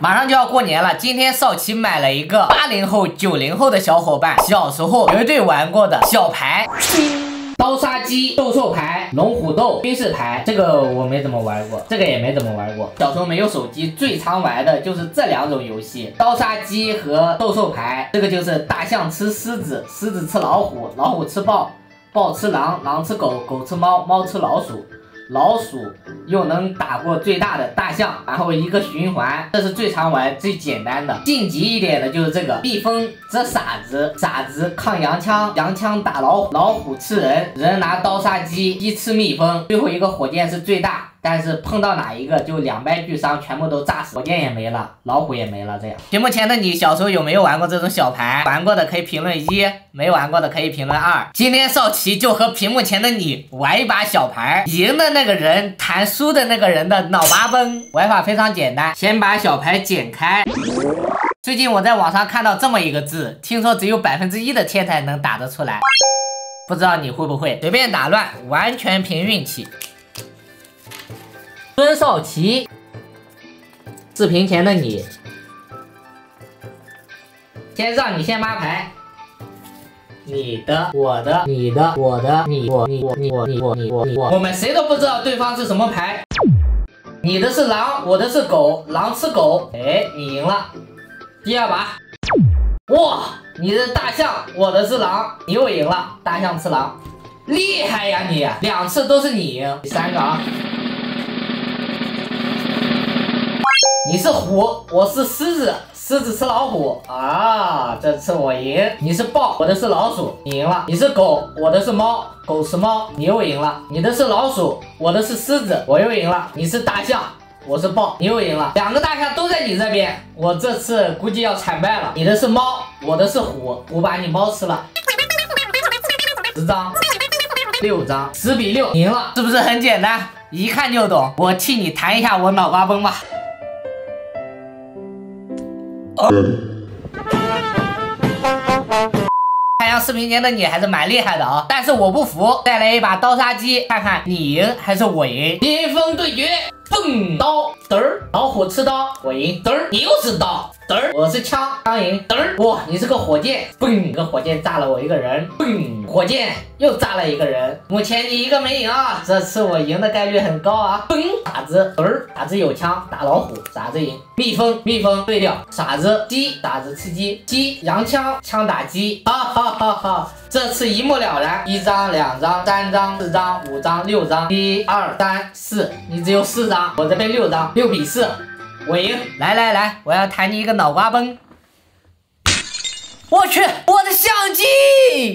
马上就要过年了，今天少奇买了一个八零后、九零后的小伙伴小时候绝对玩过的小牌。刀杀鸡、斗兽牌、龙虎斗、军事牌，这个我没怎么玩过，这个也没怎么玩过。小时候没有手机，最常玩的就是这两种游戏：刀杀鸡和斗兽牌。这个就是大象吃狮子，狮子吃老虎，老虎吃豹，豹吃狼，狼吃狗，狗吃猫，猫吃老鼠。老鼠又能打过最大的大象，然后一个循环，这是最常玩、最简单的。晋级一点的就是这个蜜蜂掷傻子，傻子抗洋枪，洋枪打老虎，老虎吃人，人拿刀杀鸡，鸡吃蜜蜂，最后一个火箭是最大。但是碰到哪一个就两败俱伤，全部都炸死，火箭也没了，老虎也没了。这样，屏幕前的你小时候有没有玩过这种小牌？玩过的可以评论一，没玩过的可以评论二。今天少奇就和屏幕前的你玩一把小牌，赢的那个人弹输的那个人的脑瓜崩。玩法非常简单，先把小牌剪开。最近我在网上看到这么一个字，听说只有百分之一的天才能打得出来，不知道你会不会？随便打乱，完全凭运气。孙少奇，视频前的你，先让你先发牌，你的、我的、你的、我的、你、我、你、我、你、我、你、我、你、我、你、我，我们谁都不知道对方是什么牌。你的是狼，我的是狗，狼吃狗，哎，你赢了。第二把，哇，你的大象，我的是狼，你又赢了，大象吃狼，厉害呀你，两次都是你赢。第三个啊。你是虎，我是狮子，狮子吃老虎啊！这次我赢。你是豹，我的是老鼠，你赢了。你是狗，我的是猫，狗吃猫，你又赢了。你的是老鼠，我的是狮子，我又赢了。你是大象，我是豹，你又赢了。两个大象都在你这边，我这次估计要惨败了。你的是猫，我的是虎，虎把你猫吃了。十张，六张，十比六，赢了，是不是很简单？一看就懂。我替你弹一下我脑瓜崩吧。看样视频前的你还是蛮厉害的啊，但是我不服，再来一把刀杀鸡，看看你赢还是我赢。巅峰对决，蹦刀嘚儿，老虎吃刀，我赢嘚儿，你又是刀。嘚儿，我是枪，枪赢。嘚儿，哇，你是个火箭，嘣，一个火箭炸了我一个人，嘣，火箭又炸了一个人。目前你一个没赢啊，这次我赢的概率很高啊。嘣，傻子，嘚儿，傻子有枪打老虎，傻子赢。蜜蜂，蜜蜂。对掉，傻子，鸡，傻子吃鸡，鸡洋枪，枪打鸡，哈哈哈哈，这次一目了然。一张，两张，三张，四张，五张，六张，一二三四，你只有四张，我这边六张，六比四。我赢！来来来，我要弹你一个脑瓜崩！我去，我的相机！